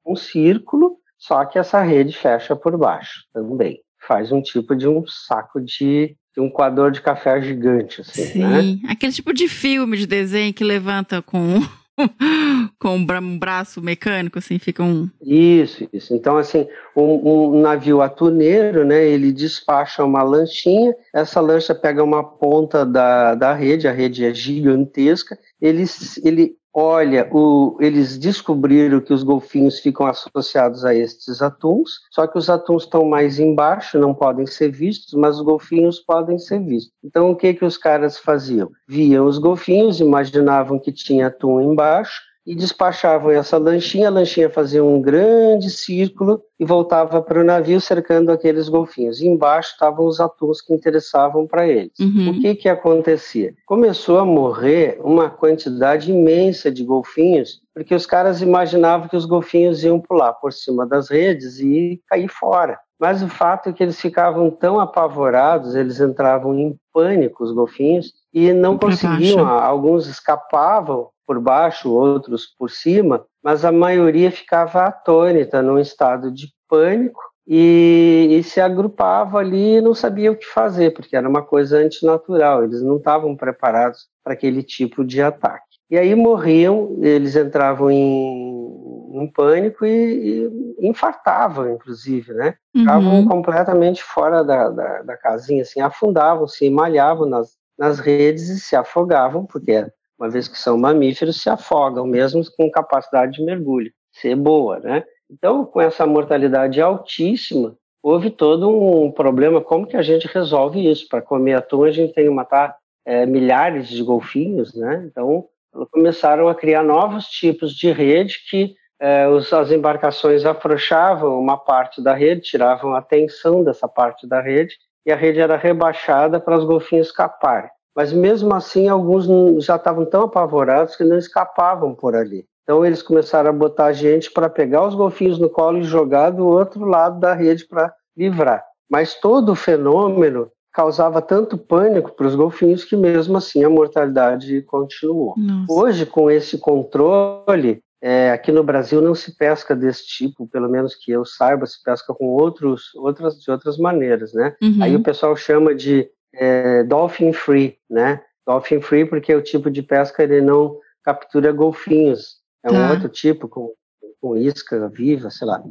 um círculo, só que essa rede fecha por baixo também. Faz um tipo de um saco de um coador de café gigante, assim, né? Sim, né? aquele tipo de filme de desenho que levanta com com um braço mecânico, assim, fica um... Isso, isso. Então, assim, um, um, navio atuneiro, né, ele despacha uma lanchinha, essa lancha pega uma ponta da, da rede, a rede é gigantesca, ele, ele Olha, o, eles descobriram que os golfinhos ficam associados a estes atuns, só que os atuns estão mais embaixo, não podem ser vistos, mas os golfinhos podem ser vistos. Então, o que que os caras faziam? Viam os golfinhos, imaginavam que tinha atum embaixo, e despachavam essa lanchinha, a lanchinha fazia um grande círculo e voltava para o navio cercando aqueles golfinhos. E embaixo estavam os atuns que interessavam para eles. Uhum. O que que acontecia? Começou a morrer uma quantidade imensa de golfinhos, porque os caras imaginavam que os golfinhos iam pular por cima das redes e cair fora. Mas o fato é que eles ficavam tão apavorados, eles entravam em pânico, os golfinhos, e não conseguiam. Alguns escapavam por baixo, outros por cima, mas a maioria ficava atônita, num estado de pânico e, e, se agrupava ali e não sabia o que fazer, porque era uma coisa antinatural, eles não estavam preparados para aquele tipo de ataque. E aí morriam, eles entravam em, em pânico e, e, infartavam, inclusive, né? Ficavam uhum. completamente fora da, da, da, casinha, assim, afundavam, se malhavam nas, nas redes e se afogavam, porque uma vez que são mamíferos, se afogam, mesmo com capacidade de mergulho, ser boa, né? Então, com essa mortalidade altíssima, houve todo um problema, como que a gente resolve isso? Para comer atum, a gente tem que matar é, milhares de golfinhos, né? Então, começaram a criar novos tipos de rede que é, os, as embarcações afrouxavam uma parte da rede, tiravam a tensão dessa parte da rede e a rede era rebaixada para os golfinhos escaparem. Mas mesmo assim, alguns já estavam tão apavorados que não escapavam por ali. Então eles começaram a botar gente para pegar os golfinhos no colo e jogar do outro lado da rede para livrar. Mas todo o fenômeno causava tanto pânico para os golfinhos que mesmo assim a mortalidade continuou. Nossa. Hoje, com esse controle, é, aqui no Brasil não se pesca desse tipo, pelo menos que eu saiba, se pesca com outros, outras, de outras maneiras, né? Uhum. Aí o pessoal chama de é, dolphin free, né? Dolphin free porque o tipo de pesca ele não captura golfinhos, é tá. um outro tipo com, com isca viva, sei lá.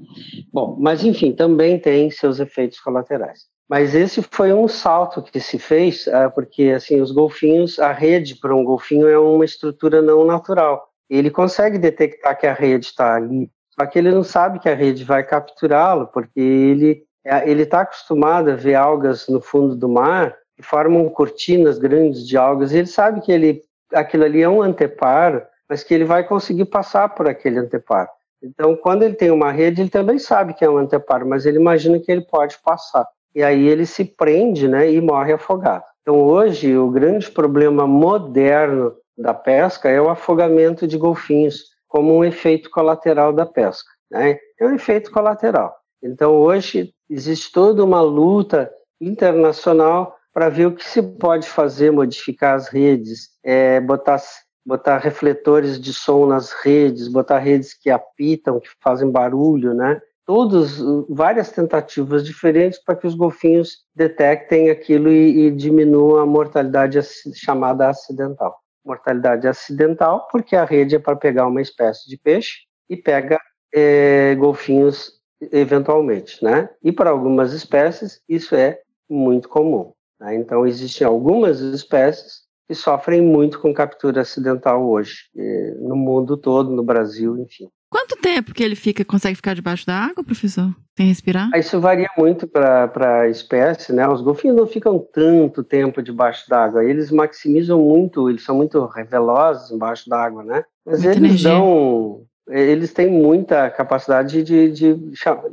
Bom, mas enfim, também tem seus efeitos colaterais. Mas esse foi um salto que se fez, ah, porque assim os golfinhos, a rede para um golfinho é uma estrutura não natural. Ele consegue detectar que a rede está ali, só que ele não sabe que a rede vai capturá-lo, porque ele é, ele está acostumado a ver algas no fundo do mar que formam cortinas grandes de algas. Ele sabe que ele, aquilo ali é um anteparo, mas que ele vai conseguir passar por aquele anteparo. Então, quando ele tem uma rede, ele também sabe que é um anteparo, mas ele imagina que ele pode passar e aí ele se prende né, e morre afogado. Então, hoje, o grande problema moderno da pesca é o afogamento de golfinhos, como um efeito colateral da pesca. Né? É um efeito colateral. Então, hoje, existe toda uma luta internacional para ver o que se pode fazer, modificar as redes, é, botar, botar refletores de som nas redes, botar redes que apitam, que fazem barulho, né? todos várias tentativas diferentes para que os golfinhos detectem aquilo e, e diminuam a mortalidade chamada acidental. Mortalidade acidental porque a rede é para pegar uma espécie de peixe e pega é, golfinhos eventualmente, né? E para algumas espécies isso é muito comum. Né? Então existem algumas espécies que sofrem muito com captura acidental hoje, no mundo todo, no Brasil, enfim. Quanto tempo que ele fica, consegue ficar debaixo da água, professor? Sem respirar? Isso varia muito para a espécie, né? Os golfinhos não ficam tanto tempo debaixo d'água. Eles maximizam muito, eles são muito velozes embaixo d'água, né? Mas Muita eles energia. dão eles têm muita capacidade de, de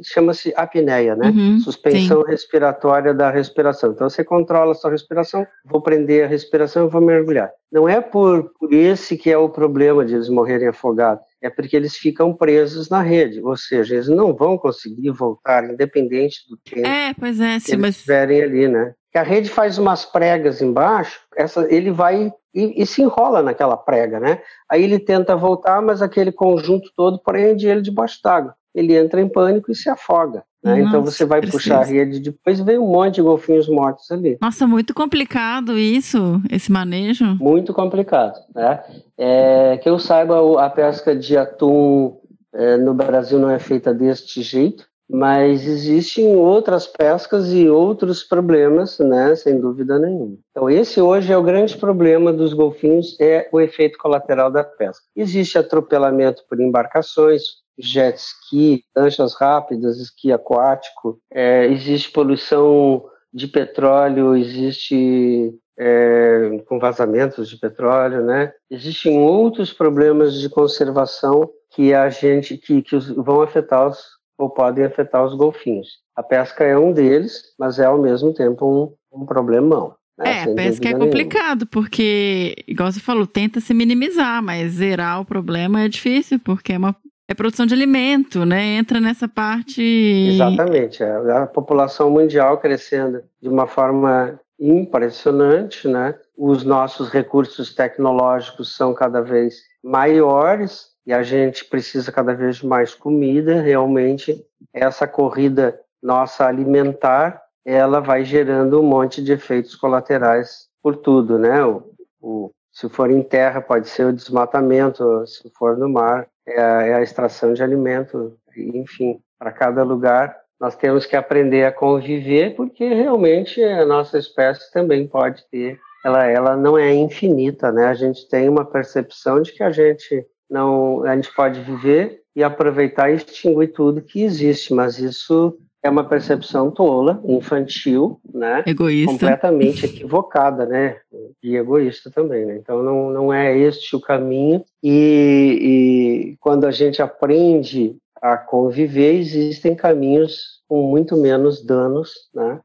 chama-se apneia, né? Uhum, Suspensão sim. respiratória da respiração. Então você controla a sua respiração, vou prender a respiração e vou mergulhar. Não é por, por esse que é o problema de eles morrerem afogados, é porque eles ficam presos na rede, ou seja, eles não vão conseguir voltar independente do tempo é, pois é, sim, que eles estiverem ali, né? Que a rede faz umas pregas embaixo, essa, ele vai e, e, se enrola naquela prega, né? Aí ele tenta voltar, mas aquele conjunto todo prende ele debaixo d'água. Ele entra em pânico e se afoga. Né? Nossa, então você vai precisa. puxar a rede depois vem um monte de golfinhos mortos ali. Nossa, muito complicado isso, esse manejo. Muito complicado, né? É, que eu saiba, a pesca de atum é, no Brasil não é feita deste jeito mas existem outras pescas e outros problemas, né, sem dúvida nenhuma. Então esse hoje é o grande problema dos golfinhos, é o efeito colateral da pesca. Existe atropelamento por embarcações, jet ski, lanchas rápidas, esqui aquático, é, existe poluição de petróleo, existe é, com vazamentos de petróleo, né? Existem outros problemas de conservação que a gente que, que vão afetar os ou podem afetar os golfinhos. A pesca é um deles, mas é ao mesmo tempo um, um problemão. Né? É, a pesca é complicado, nenhuma. porque, igual você falou, tenta se minimizar, mas zerar o problema é difícil, porque é uma é produção de alimento, né? Entra nessa parte. Exatamente. A, a população mundial crescendo de uma forma impressionante, né? Os nossos recursos tecnológicos são cada vez maiores, e a gente precisa cada vez mais comida, realmente essa corrida nossa alimentar, ela vai gerando um monte de efeitos colaterais por tudo, né? O, o, se for em terra, pode ser o desmatamento, se for no mar, é a, é a extração de alimento, enfim, para cada lugar nós temos que aprender a conviver, porque realmente a nossa espécie também pode ter, ela, ela não é infinita, né? A gente tem uma percepção de que a gente não, a gente pode viver e aproveitar e extinguir tudo que existe, mas isso é uma percepção tola, infantil, né? Egoísta. Completamente equivocada, né? E egoísta também, né? Então não, não é este o caminho. E, e quando a gente aprende a conviver, existem caminhos com muito menos danos, né,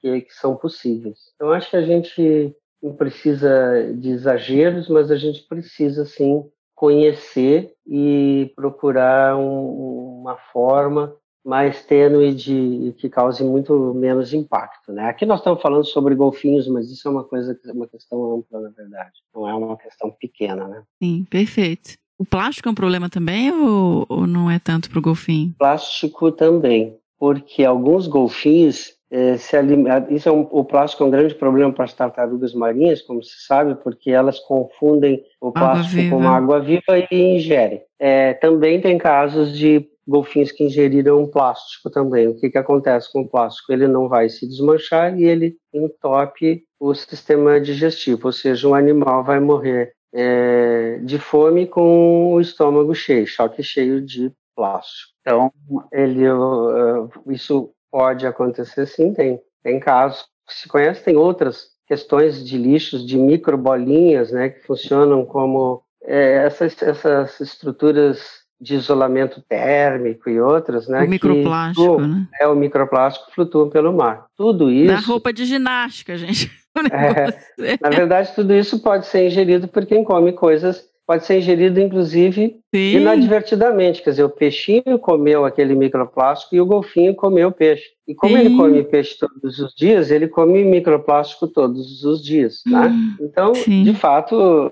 que, que são possíveis. Então, acho que a gente não precisa de exageros, mas a gente precisa, sim, conhecer e procurar um, uma forma mais tênue de que cause muito menos impacto, né? Aqui nós estamos falando sobre golfinhos, mas isso é uma coisa, uma questão ampla, na verdade. Não é uma questão pequena, né? Sim, perfeito. O plástico é um problema também ou, ou não é tanto para o golfinho? Plástico também, porque alguns golfinhos é, se alimentam. Isso é um, o plástico é um grande problema para as tartarugas marinhas, como se sabe, porque elas confundem o plástico com água viva e ingerem. É, também tem casos de golfinhos que ingeriram plástico também. O que, que acontece com o plástico? Ele não vai se desmanchar e ele entope o sistema digestivo, ou seja, um animal vai morrer é, de fome com o estômago cheio, choque cheio de plástico. Então, ele, uh, isso pode acontecer sim, tem, tem casos que se conhece, tem outras questões de lixos, de microbolinhas, né, que funcionam como é, essas, essas estruturas de isolamento térmico e outras, né? O microplástico, que, né? É, o microplástico flutua pelo mar. Tudo isso... Na roupa de ginástica, gente. É, na verdade, tudo isso pode ser ingerido por quem come coisas, pode ser ingerido, inclusive, Sim. inadvertidamente. Quer dizer, o peixinho comeu aquele microplástico e o golfinho comeu o peixe. E como Sim. ele come peixe todos os dias, ele come microplástico todos os dias, né? Hum, então, Sim. de fato,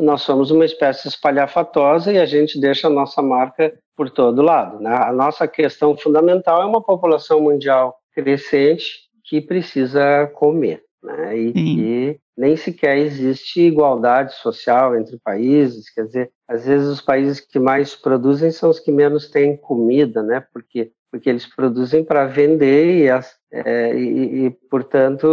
nós somos uma espécie espalhafatosa e a gente deixa a nossa marca por todo lado, né? A nossa questão fundamental é uma população mundial crescente que precisa comer né? E, nem sequer existe igualdade social entre países, quer dizer, às vezes os países que mais produzem são os que menos têm comida, né? Porque porque eles produzem para vender e, as, é, e, e, portanto,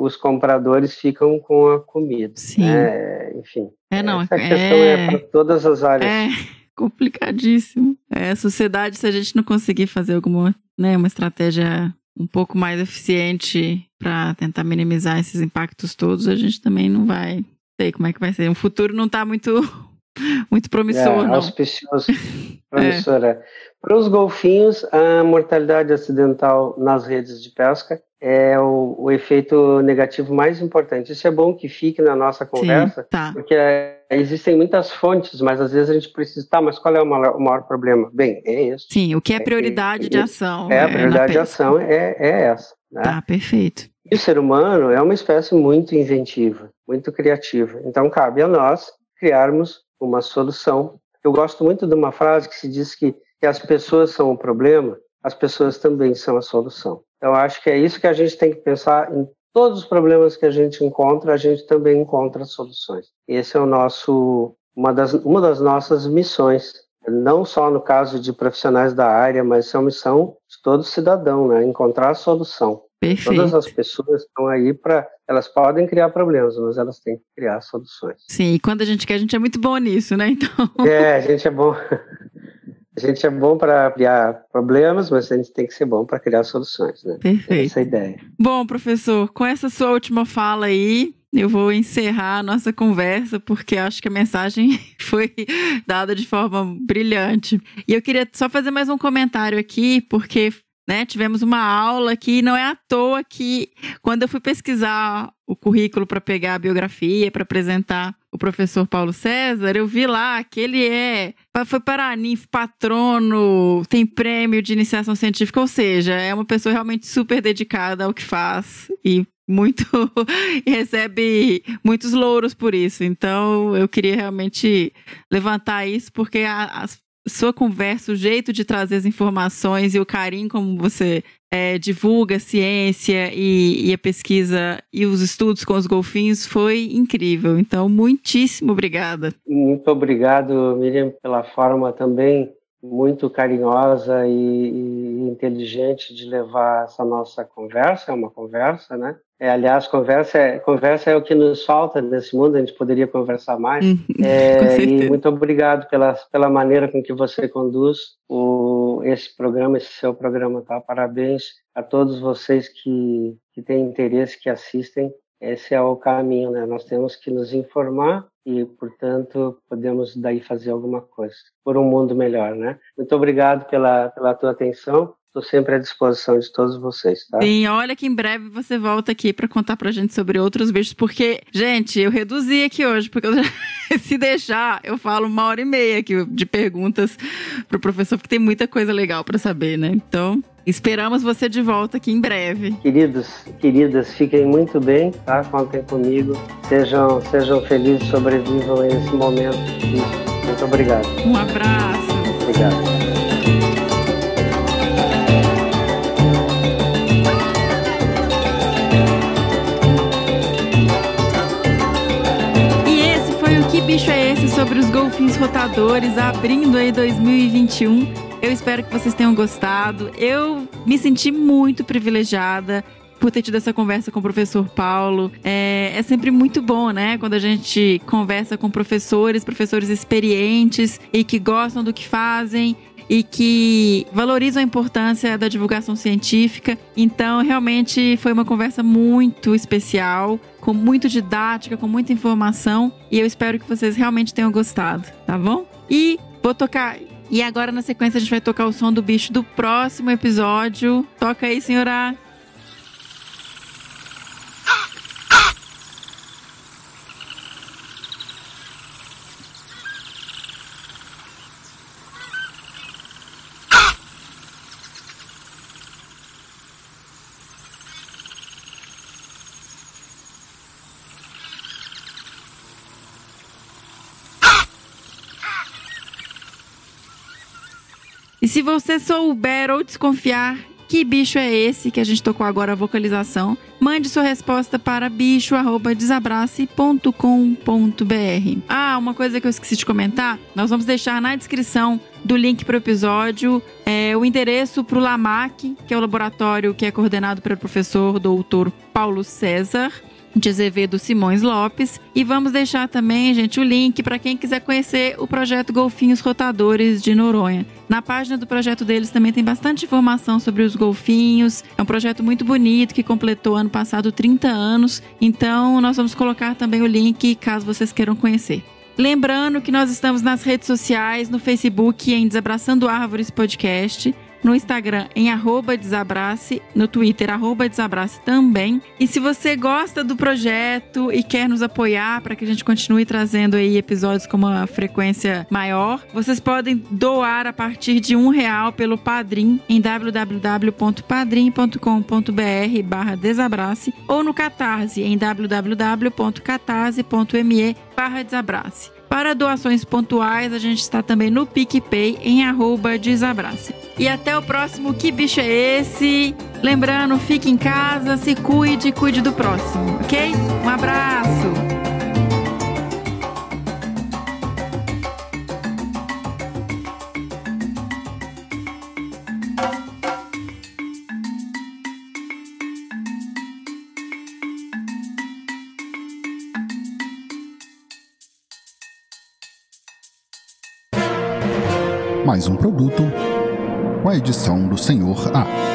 os compradores ficam com a comida. Sim. Né? Enfim, é, não, essa é, questão é para todas as áreas. É complicadíssimo. É, a sociedade, se a gente não conseguir fazer alguma, né, uma estratégia um pouco mais eficiente para tentar minimizar esses impactos todos, a gente também não vai sei como é que vai ser. O futuro não está muito muito promissor, é, não. Auspicioso, promissor, é. Para os golfinhos, a mortalidade acidental nas redes de pesca é o, o, efeito negativo mais importante. Isso é bom que fique na nossa conversa, Sim, tá. porque é, existem muitas fontes, mas às vezes a gente precisa, tá, mas qual é o maior, o maior problema? Bem, é isso. Sim, o que é prioridade é, de ação. É, a prioridade de ação é, é essa. Né? Tá, perfeito. E o ser humano é uma espécie muito inventiva, muito criativa. Então cabe a nós criarmos uma solução. Eu gosto muito de uma frase que se diz que, que as pessoas são o problema, as pessoas também são a solução. Então, acho que é isso que a gente tem que pensar em todos os problemas que a gente encontra, a gente também encontra soluções. Esse é o nosso uma das uma das nossas missões, não só no caso de profissionais da área, mas é uma missão de todo cidadão, né? Encontrar a solução. Perfeito. Todas as pessoas estão aí para. Elas podem criar problemas, mas elas têm que criar soluções. Sim, e quando a gente quer, a gente é muito bom nisso, né? Então. É, a gente é bom. A gente é bom para criar problemas, mas a gente tem que ser bom para criar soluções, né? Perfeito. Essa é a ideia. Bom, professor, com essa sua última fala aí, eu vou encerrar a nossa conversa, porque acho que a mensagem foi dada de forma brilhante. E eu queria só fazer mais um comentário aqui, porque né, tivemos uma aula aqui, não é à toa que quando eu fui pesquisar o currículo para pegar a biografia, para apresentar o professor Paulo César, eu vi lá que ele é foi paraninfo, patrono, tem prêmio de iniciação científica, ou seja, é uma pessoa realmente super dedicada ao que faz e muito recebe muitos louros por isso. Então, eu queria realmente levantar isso porque as sua conversa, o jeito de trazer as informações e o carinho como você é, divulga a ciência e, e, a pesquisa e os estudos com os golfinhos foi incrível. Então, muitíssimo obrigada. Muito obrigado, Miriam, pela forma também muito carinhosa e, e, inteligente de levar essa nossa conversa, é uma conversa, né? É, aliás, conversa é, conversa é o que nos falta nesse mundo, a gente poderia conversar mais. Uhum. é, e muito obrigado pela, pela maneira com que você conduz o, esse programa, esse seu programa, tá? Parabéns a todos vocês que, que têm interesse, que assistem. Esse é o caminho, né? Nós temos que nos informar e, portanto, podemos daí fazer alguma coisa por um mundo melhor, né? Muito obrigado pela, pela tua atenção. Estou sempre à disposição de todos vocês, tá? Sim, olha que em breve você volta aqui para contar pra gente sobre outros bichos, porque, gente, eu reduzi aqui hoje, porque eu, se deixar, eu falo uma hora e meia aqui de perguntas pro professor, porque tem muita coisa legal para saber, né? Então, Esperamos você de volta aqui em breve. Queridos, queridas, fiquem muito bem, tá? Contem comigo. Sejam, sejam felizes, sobrevivam a esse momento. Muito obrigado. Um abraço. Obrigado. Golfinhos rotadores abrindo aí 2021? Eu espero que vocês tenham gostado. Eu me senti muito privilegiada por ter tido essa conversa com o professor Paulo. É, é, sempre muito bom, né? Quando a gente conversa com professores, professores experientes e que gostam do que fazem e que valorizam a importância da divulgação científica. Então, realmente foi uma conversa muito especial, com muito didática, com muita informação, e eu espero que vocês realmente tenham gostado, tá bom? E vou tocar e agora, na sequência, a gente vai tocar o som do bicho do próximo episódio. Toca aí, senhora. E se você souber ou desconfiar que bicho é esse que a gente tocou agora a vocalização, mande sua resposta para bicho@desabrace.com.br. Ah, uma coisa que eu esqueci de comentar, nós vamos deixar na descrição do link para o episódio é, o endereço para o LAMAC, que é o laboratório que é coordenado pelo professor doutor Paulo César de Azevedo Simões Lopes. E vamos deixar também, gente, o link para quem quiser conhecer o projeto Golfinhos Rotadores de Noronha. Na página do projeto deles também tem bastante informação sobre os golfinhos. É um projeto muito bonito que completou ano passado 30 anos. Então, nós vamos colocar também o link caso vocês queiram conhecer. Lembrando que nós estamos nas redes sociais, no Facebook em Desabraçando Árvores Podcast no Instagram em arroba desabrace, no Twitter arroba desabrace também. E se você gosta do projeto e quer nos apoiar para que a gente continue trazendo aí episódios com uma frequência maior, vocês podem doar a partir de um real pelo Padrim em www.padrim.com.br barra desabrace ou no Catarse em www.catarse.me barra desabrace. Para doações pontuais, a gente está também no PicPay em arroba desabrace. E até o próximo Que Bicho é Esse? Lembrando, fique em casa, se cuide, cuide do próximo, ok? Um abraço! Mais um produto com a edição do Senhor A.